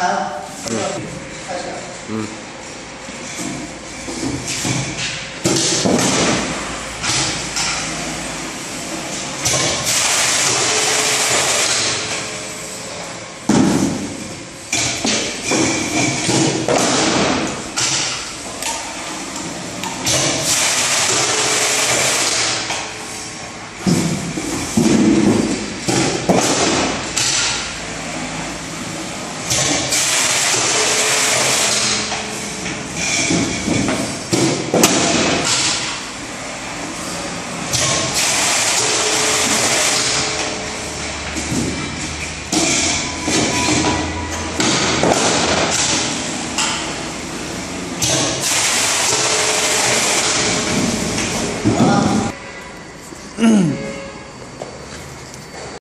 嗯。嗯。 음.